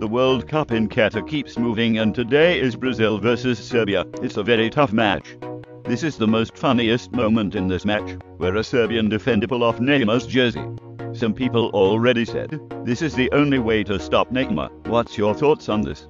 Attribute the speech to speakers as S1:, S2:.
S1: The World Cup in Qatar keeps moving, and today is Brazil versus Serbia. It's a very tough match. This is the most funniest moment in this match, where a Serbian defender pull off Neymar's jersey. Some people already said this is the only way to stop Neymar. What's your thoughts on this?